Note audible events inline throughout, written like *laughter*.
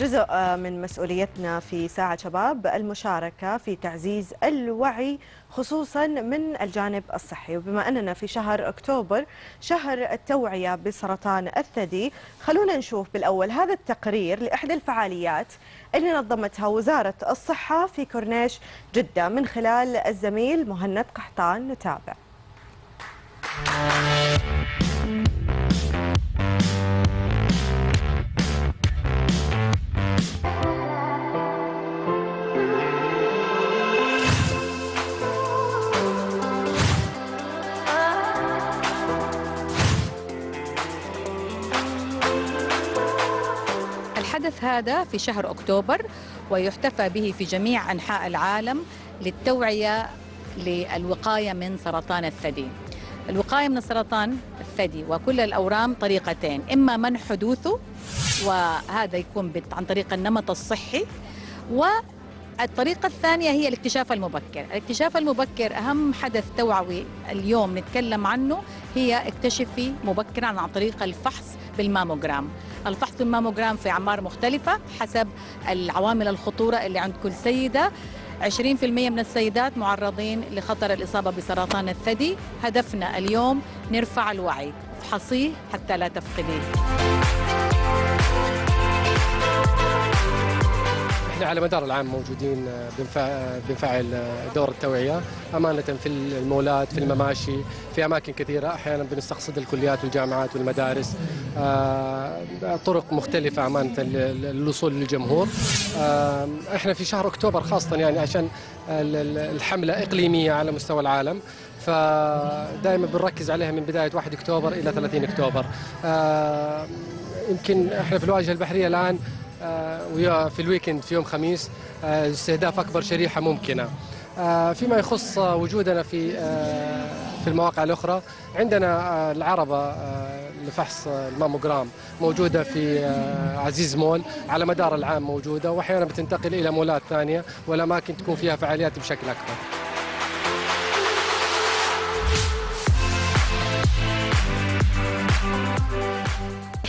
جزء من مسؤوليتنا في ساعة شباب المشاركة في تعزيز الوعي خصوصا من الجانب الصحي. وبما أننا في شهر أكتوبر شهر التوعية بسرطان الثدي خلونا نشوف بالأول هذا التقرير لإحدى الفعاليات اللي نظمتها وزارة الصحة في كورنيش جدة من خلال الزميل مهند قحطان نتابع. هذا في شهر أكتوبر ويحتفى به في جميع أنحاء العالم للتوعية للوقاية من سرطان الثدي. الوقاية من سرطان الثدي وكل الأورام طريقتين إما منع حدوثه وهذا يكون عن طريق النمط الصحي والطريقة الثانية هي الاكتشاف المبكر. الاكتشاف المبكر أهم حدث توعوي اليوم نتكلم عنه هي اكتشفي مبكرا عن طريق الفحص بالماموجرام الفحص بالماموجرام في أعمار مختلفة حسب العوامل الخطورة اللي عند كل سيدة. 20% من السيدات معرضين لخطر الإصابة بسرطان الثدي. هدفنا اليوم نرفع الوعي. افحصيه حتى لا تفقديه. إحنا على مدار العام موجودين بنفعل دور التوعية. أمانة في المولات في المماشي في أماكن كثيرة. أحيانا بنستقصد الكليات والجامعات والمدارس. طرق مختلفة أمانة للوصول للجمهور. إحنا في شهر أكتوبر خاصة يعني عشان الحملة إقليمية على مستوى العالم. فدائما بنركز عليها من بداية 1 أكتوبر إلى 30 أكتوبر. يمكن إحنا في الواجهة البحرية الآن ويا في الويكند في يوم خميس استهداف أكبر شريحة ممكنة. فيما يخص وجودنا في في المواقع الأخرى عندنا العربة لفحص الماموجرام موجودة في عزيز مول على مدار العام موجودة وأحيانا بتنتقل إلى مولات ثانية والأماكن تكون فيها فعاليات بشكل أكبر.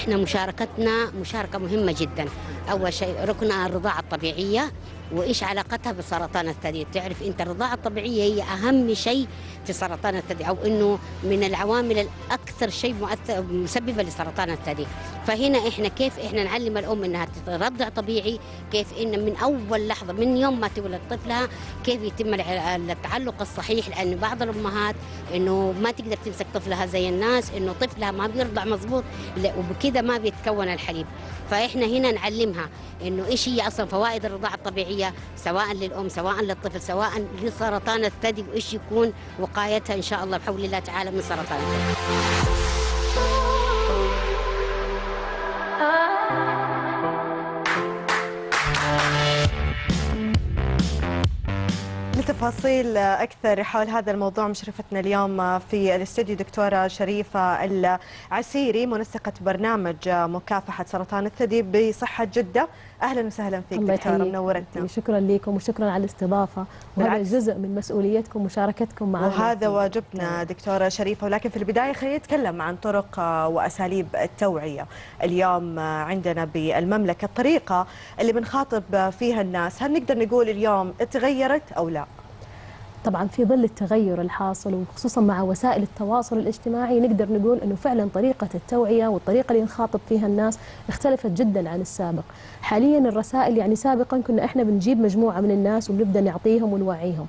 إحنا مشاركتنا مشاركة مهمة جدا. أول شيء ركن الرضاعة الطبيعية. وإيش علاقتها بسرطان الثدي؟ تعرف أنت الرضاعة الطبيعية هي أهم شيء في سرطان الثدي أو إنه من العوامل الأكثر شيء مؤثر مسببة لسرطان الثدي. فهنا إحنا كيف إحنا نعلم الأم إنها ترضع طبيعي؟ كيف إن من أول لحظة من يوم ما تولد طفلها كيف يتم التعلق الصحيح؟ لأن بعض الأمهات إنه ما تقدر تمسك طفلها زي الناس إنه طفلها ما بيرضع مظبوط وبكذا ما بيتكون الحليب. فإحنا هنا نعلمها إنه إيش هي أصلا فوائد الرضاعة الطبيعية؟ سواء للأم سواء للطفل سواء لسرطان الثدي وإيش يكون وقايتها إن شاء الله بحول الله تعالى من سرطان الثدي. لتفاصيل أكثر حول هذا الموضوع مشرفتنا اليوم في الاستوديو دكتورة شريفة العسيري منسقة برنامج مكافحة سرطان الثدي بصحة جدة. أهلا وسهلا فيك دكتورة منورتنا شكرا لكم وشكرا على الاستضافة. وهذا جزء من مسؤوليتكم ومشاركتكم معنا وهذا واجبنا دكتورة شريفة. ولكن في البداية خلينا نتكلم عن طرق وأساليب التوعية اليوم عندنا بالمملكة. الطريقة اللي بنخاطب فيها الناس هل نقدر نقول اليوم تغيرت أو لا؟ طبعا في ظل التغير الحاصل وخصوصا مع وسائل التواصل الاجتماعي نقدر نقول إنه فعلا طريقة التوعية والطريقة اللي نخاطب فيها الناس اختلفت جدا عن السابق. حاليا الرسائل يعني سابقا كنا إحنا بنجيب مجموعة من الناس ونبدأ نعطيهم ونوعيهم.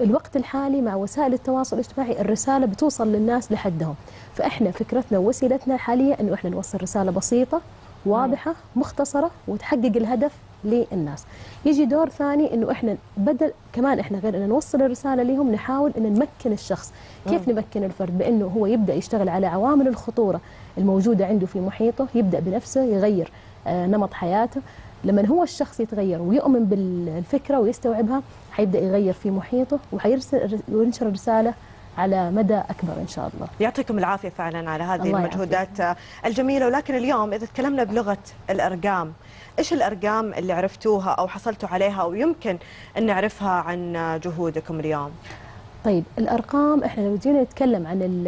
الوقت الحالي مع وسائل التواصل الاجتماعي الرسالة بتوصل للناس لحدهم. فإحنا فكرتنا ووسيلتنا الحالية إنه إحنا نوصل رسالة بسيطة واضحة مختصرة وتحقق الهدف للناس. يجي دور ثاني إنه إحنا بدل كمان إحنا غير ان نوصل الرسالة لهم نحاول ان نمكن الشخص. كيف نمكن الفرد؟ بإنه هو يبدأ يشتغل على عوامل الخطورة الموجودة عنده في محيطه يبدأ بنفسه يغير آه نمط حياته. لما هو الشخص يتغير ويؤمن بالفكرة ويستوعبها حيبدأ يغير في محيطه وحيرسل وينشر رسالة على مدى أكبر إن شاء الله. يعطيكم العافية فعلا على هذه المجهودات يعطيك. الجميلة ولكن اليوم إذا تكلمنا بلغة الأرقام إيش الأرقام اللي عرفتوها أو حصلتوا عليها ويمكن أن نعرفها عن جهودكم اليوم؟ طيب الأرقام إحنا لو جينا نتكلم عن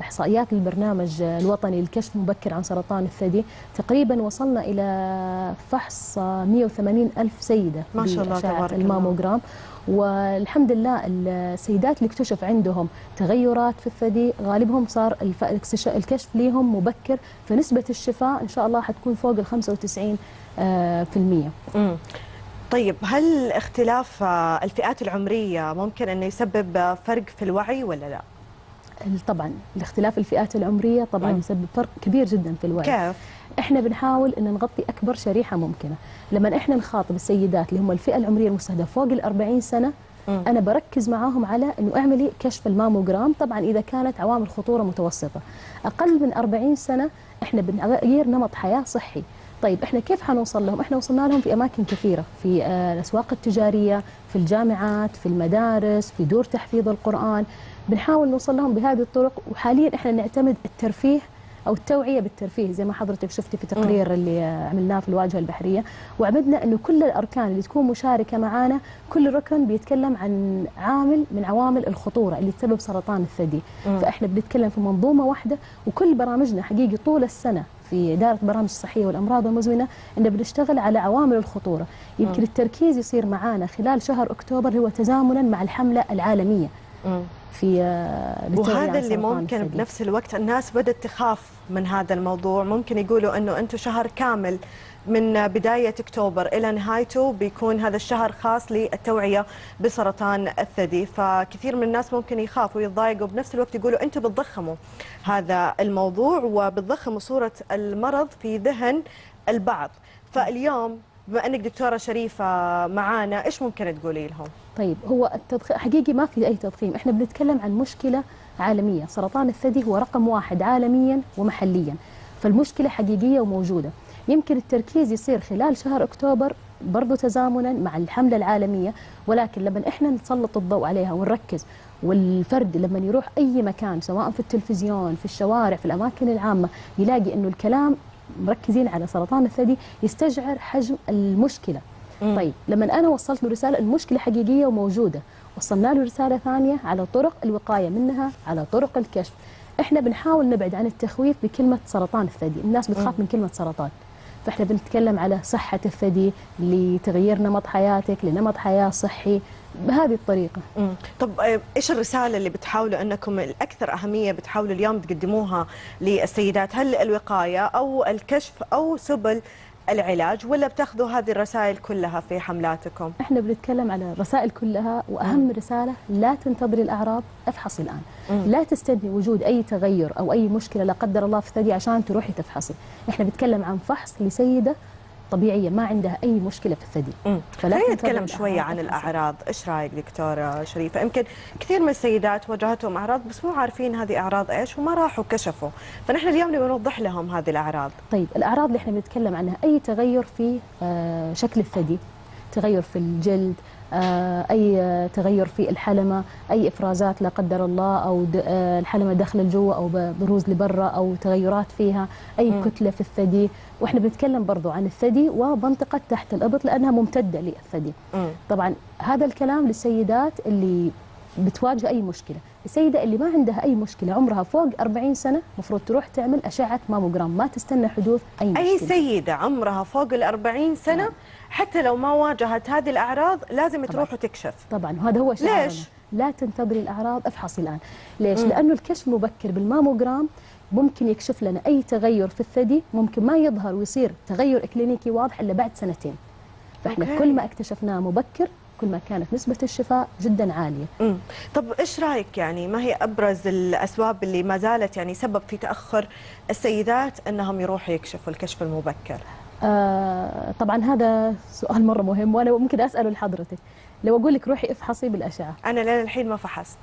إحصائيات البرنامج الوطني للكشف المبكر عن سرطان الثدي تقريبا وصلنا إلى فحص 180 ألف سيدة ما شاء الله، تبارك. الماموجرام والحمد لله السيدات اللي اكتشف عندهم تغيرات في الثدي غالبهم صار الكشف ليهم مبكر فنسبة الشفاء إن شاء الله حتكون فوق ال 95 طيب هل اختلاف آه، الفئات العمرية ممكن أنه يسبب آه، فرق في الوعي ولا لا؟ طبعا الاختلاف الفئات العمرية طبعا مم. يسبب فرق كبير جدا في الوعي كيف؟ إحنا بنحاول إن نغطي أكبر شريحة ممكنة لما إحنا نخاطب السيدات اللي هم الفئة العمرية المستهدفة فوق ال 40 سنة مم. أنا بركز معاهم على إنه أعملي كشف الماموجرام طبعا إذا كانت عوامل خطورة متوسطة أقل من 40 سنة إحنا بنغير نمط حياة صحي طيب إحنا كيف حنوصل لهم؟ إحنا وصلنا لهم في أماكن كثيرة في آه، الأسواق التجارية في الجامعات في المدارس في دور تحفيظ القرآن. بنحاول نوصل لهم بهذه الطرق وحاليا إحنا نعتمد الترفيه أو التوعية بالترفيه زي ما حضرتك شفتي في تقرير اللي آه، عملناه في الواجهة البحرية. وعمدنا إنه كل الأركان اللي تكون مشاركة معانا كل ركن بيتكلم عن عامل من عوامل الخطورة اللي تسبب سرطان الثدي. مم. فإحنا بنتكلم في منظومة واحدة وكل برامجنا حقيقي طول السنة في إدارة برامج الصحية والأمراض المزمنة إن بنشتغل على عوامل الخطورة يمكن التركيز يصير معانا خلال شهر أكتوبر هو تزامنا مع الحملة العالمية. في آه، وهذا عن اللي ممكن الثدي. بنفس الوقت الناس بدأت تخاف من هذا الموضوع. ممكن يقولوا أنه أنتم شهر كامل من بداية أكتوبر إلى نهايته بيكون هذا الشهر خاص للتوعية بسرطان الثدي. فكثير من الناس ممكن يخافوا ويتضايقوا بنفس الوقت يقولوا أنتم بتضخموا هذا الموضوع وبتضخموا صورة المرض في ذهن البعض. فاليوم بما أنك دكتورة شريفة معانا إيش ممكن تقولي لهم؟ طيب هو التضخيم حقيقي ما في أي تضخيم. إحنا بنتكلم عن مشكلة عالمية. سرطان الثدي هو رقم واحد عالميا ومحليا. فالمشكلة حقيقية وموجودة. يمكن التركيز يصير خلال شهر أكتوبر برضو تزامنا مع الحملة العالمية ولكن لما إحنا نسلط الضوء عليها ونركز والفرد لما يروح أي مكان سواء في التلفزيون في الشوارع في الأماكن العامة يلاقي أنه الكلام مركزين على سرطان الثدي يستشعر حجم المشكلة. مم. طيب لما أنا وصلت له رسالة المشكلة حقيقية وموجودة وصلنا له رسالة ثانية على طرق الوقاية منها على طرق الكشف. إحنا بنحاول نبعد عن التخويف بكلمة سرطان الثدي. الناس بتخاف من كلمة سرطان. فإحنا بنتكلم على صحة الثدي لتغيير نمط حياتك لنمط حياة صحي بهذه الطريقة. مم. طب آه، إيش الرسالة اللي بتحاولوا أنكم الأكثر أهمية بتحاولوا اليوم تقدموها للسيدات؟ هل الوقاية أو الكشف أو سبل العلاج ولا بتأخذوا هذه الرسائل كلها في حملاتكم؟ إحنا بنتكلم على الرسائل كلها وأهم رسالة لا تنتظري الأعراض افحصي الآن. مم. لا تستني وجود أي تغير أو أي مشكلة لا قدر الله في الثدي عشان تروحي تفحصي. إحنا بنتكلم عن فحص لسيدة طبيعية ما عندها أي مشكلة في الثدي. خلينا نتكلم شوية عن. الأعراض. إيش رأيك دكتورة شريفة؟ يمكن كثير من السيدات واجهتهم أعراض بس مو عارفين هذه أعراض إيش وما راحوا كشفوا. فنحن اليوم نبي نوضح لهم هذه الأعراض. طيب الأعراض اللي إحنا بنتكلم عنها أي تغير في آه، شكل الثدي؟ تغير في الجلد آه، أي آه، تغير في الحلمة أي إفرازات لا قدر الله أو د- آه، الحلمة داخله لجوا أو ب- بروز لبرا أو تغيرات فيها أي مم. كتلة في الثدي وإحنا بنتكلم برضو عن الثدي ومنطقة تحت الأبط لأنها ممتدة للثدي. طبعا هذا الكلام للسيدات اللي بتواجه أي مشكلة السيدة اللي ما عندها أي مشكلة عمرها فوق 40 سنة المفروض تروح تعمل أشعة ماموجرام ما تستنى حدوث أي مشكلة اي سيدة عمرها فوق ال 40 سنة نعم. حتى لو ما واجهت هذه الأعراض لازم طبعاً. تروح وتكشف طبعا وهذا هو شعارنا ليش؟ لا تنتظري الأعراض أفحصي الآن ليش مم. لأنه الكشف المبكر بالماموجرام ممكن يكشف لنا أي تغير في الثدي ممكن ما يظهر ويصير تغير اكلينيكي واضح إلا بعد سنتين فإحنا أوكي. كل ما اكتشفناه مبكر كل ما كانت نسبة الشفاء جدا عالية. مم. طب إيش رأيك يعني؟ ما هي أبرز الأسباب اللي ما زالت يعني سبب في تأخر السيدات إنهم يروحوا يكشفوا الكشف المبكر؟ آه طبعا هذا سؤال مرة مهم وأنا ممكن أسأله لحضرتك. لو أقول لك روحي افحصي بالأشعة. أنا لين الحين ما فحصت.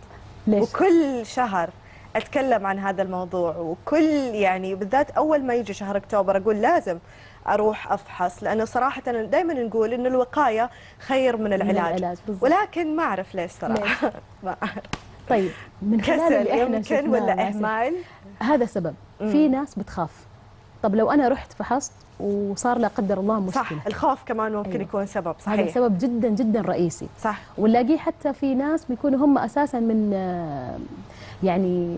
ليش؟ وكل شهر أتكلم عن هذا الموضوع وكل يعني بالذات أول ما يجي شهر أكتوبر أقول لازم أروح أفحص لأنه صراحة دائما نقول إنه الوقاية خير من من العلاج, العلاج بالضبط. ولكن ما أعرف ليش صراحة. *laughs* ما أعرف. طيب من خلال اللي إحنا يمكن ولا إهمال؟ هذا سبب. مم. في ناس بتخاف. طب لو أنا رحت فحصت وصار لا قدر الله مشكلة. صح الخوف كمان ممكن أيوة. يكون سبب هذا صحيح. سبب جدا جدا رئيسي. صح. ونلاقيه حتى في ناس بيكونوا هم أساسا من آه، يعني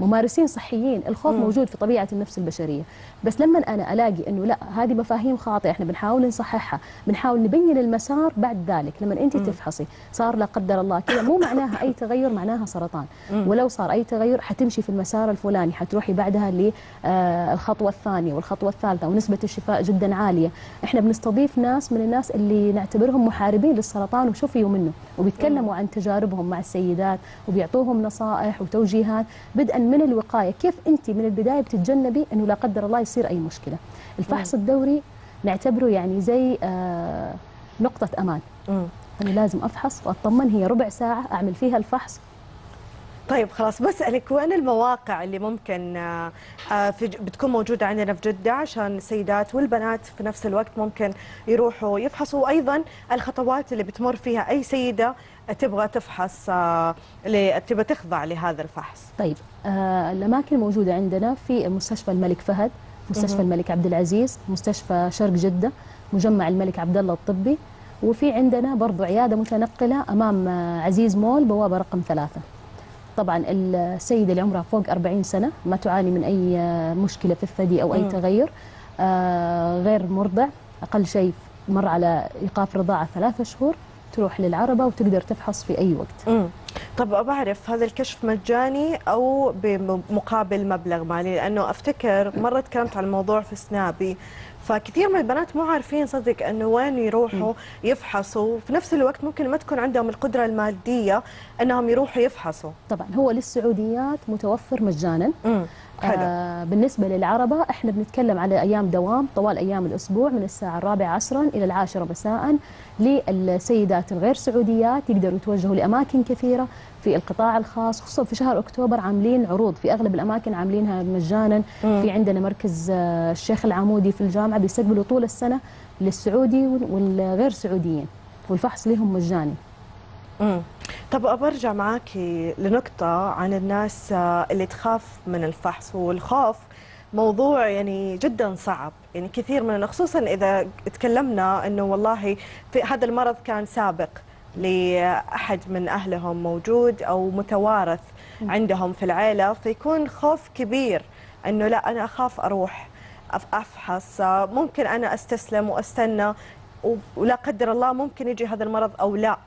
ممارسين صحيين الخوف مم. موجود في طبيعة النفس البشرية بس لما أنا ألاقي إنه لا هذه مفاهيم خاطئة إحنا بنحاول نصححها بنحاول نبين المسار بعد ذلك لما انت. تفحصي صار لا قدر الله كذا مو معناها أي تغير معناها سرطان مم. ولو صار أي تغير حتمشي في المسار الفلاني حتروحي بعدها للخطوه الثانية والخطوة الثالثة ونسبة الشفاء جدا عالية إحنا بنستضيف ناس من الناس اللي نعتبرهم محاربين للسرطان وشفيوا منه وبيتكلموا عن تجاربهم مع السيدات وبيعطوهم نصائح وتوجيهات بدءا من الوقاية كيف أنت من البداية بتتجنبي أنه لا قدر الله يصير أي مشكلة؟ الفحص الدوري نعتبره يعني زي آه نقطة أمان. مم. أنا لازم أفحص وأطمن هي ربع ساعة أعمل فيها الفحص. طيب خلاص بسألك وين المواقع اللي ممكن آه، آه، في بتكون موجودة عندنا في جدة؟ عشان السيدات والبنات في نفس الوقت ممكن يروحوا يفحصوا. وأيضا الخطوات اللي بتمر فيها أي سيدة تبغى تفحص آه، تبغى تخضع لهذا الفحص. طيب الأماكن الموجودة عندنا في مستشفى الملك فهد مستشفى. الملك عبد العزيز مستشفى شرق جدة مجمع الملك عبد الله الطبي. وفي عندنا برضو عيادة متنقلة أمام آه، عزيز مول بوابة رقم ثلاثة. طبعا السيده اللي عمرها فوق 40 سنة ما تعاني من أي آه، مشكلة في الثدي أو أي مم. تغير آه غير مرضع أقل شيء مر على إيقاف رضاعة ثلاثة شهور تروح للعربة وتقدر تفحص في أي وقت مم. طب بعرف هذا الكشف مجاني أو بمقابل مبلغ مالي؟ لأنه أفتكر مره تكلمت عن الموضوع في سنابي فكثير من البنات مو عارفين صدق إنه وين يروحوا يفحصوا. في نفس الوقت ممكن ما تكون عندهم القدرة المادية إنهم يروحوا يفحصوا. طبعا هو للسعوديات متوفر مجانا. حلو. آه بالنسبة للعربة إحنا بنتكلم على أيام دوام طوال أيام الأسبوع من الساعة الرابعة عصرا إلى العاشرة مساء للسيدات الغير سعوديات يقدروا يتوجهوا لأماكن كثيرة في القطاع الخاص خصوصا في شهر أكتوبر عاملين عروض. في أغلب الأماكن عاملينها مجانا. في عندنا مركز آه، الشيخ العمودي في الجامعة بيستقبلوا طول السنة للسعودي والغير سعوديين والفحص لهم مجاني. امم طب برجع معاكي لنقطة عن الناس اللي تخاف من الفحص والخوف. موضوع يعني جدا صعب. يعني كثير من خصوصا إذا تكلمنا أنه والله في هذا المرض كان سابق لأحد من أهلهم موجود أو متوارث عندهم في العيلة فيكون خوف كبير أنه لا أنا أخاف أروح أف- أفحص. ممكن أنا أستسلم وأستنى ولا قدر الله ممكن يجي هذا المرض أو لا.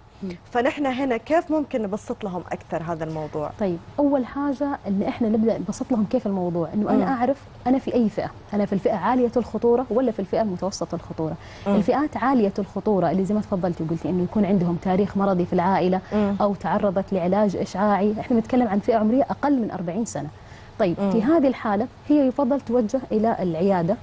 فنحن هنا كيف ممكن نبسط لهم أكثر هذا الموضوع؟ طيب أول حاجة إن إحنا نبدأ نبسط لهم كيف الموضوع إنه أنا. أعرف أنا في أي فئة أنا في الفئة عالية الخطورة ولا في الفئة المتوسطة الخطورة مم. الفئات عالية الخطورة اللي زي ما تفضلتي وقلتي إنه يكون عندهم تاريخ مرضي في العائلة مم. أو تعرضت لعلاج إشعاعي إحنا بنتكلم عن فئة عمرية أقل من 40 سنة طيب مم. في هذه الحالة هي يفضل توجه إلى العيادة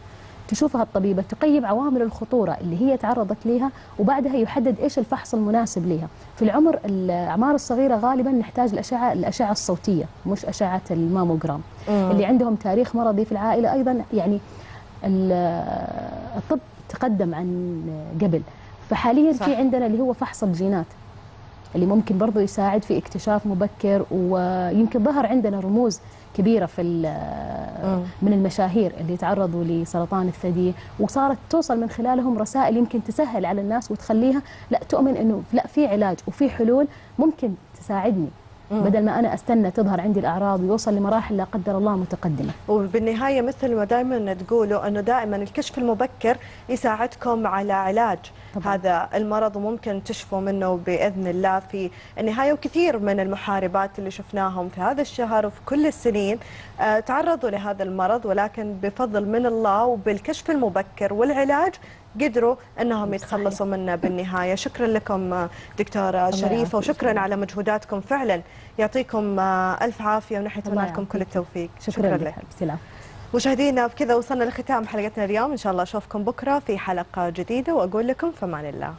تشوفها الطبيبة تقيم عوامل الخطورة اللي هي تعرضت لها وبعدها يحدد إيش الفحص المناسب لها في العمر الأعمار الصغيرة غالبا نحتاج الأشعة الأشعة الصوتية مش أشعة الماموجرام مم. اللي عندهم تاريخ مرضي في العائلة أيضا يعني ال- الطب تقدم عن قبل فحاليا صح. في عندنا اللي هو فحص الجينات اللي ممكن برضه يساعد في اكتشاف مبكر ويمكن ظهر عندنا رموز كبيرة في. من المشاهير اللي تعرضوا لسرطان الثدي وصارت توصل من خلالهم رسائل يمكن تسهل على الناس وتخليها لا تؤمن إنه لا في علاج وفي حلول ممكن تساعدني. بدل ما أنا أستنى تظهر عندي الأعراض ويوصل لمراحل لا قدر الله متقدمة. وبالنهاية مثل ما دائما تقولوا أنه دائما الكشف المبكر يساعدكم على علاج طبعاً. هذا المرض وممكن تشفوا منه بإذن الله في النهاية. وكثير من المحاربات اللي شفناهم في هذا الشهر وفي كل السنين آه، تعرضوا لهذا المرض ولكن بفضل من الله وبالكشف المبكر والعلاج قدروا إنهم يتخلصوا منه بالنهاية. شكرا لكم دكتورة شريفة. وشكرا على مجهوداتكم. فعلا يعطيكم ألف عافية ونحن نتمنى لكم كل. التوفيق. شكرا, لك. حبيبتي العفو. مشاهدينا بكذا وصلنا لختام حلقتنا اليوم. إن شاء الله أشوفكم بكرة في حلقة جديدة وأقول لكم فمان الله.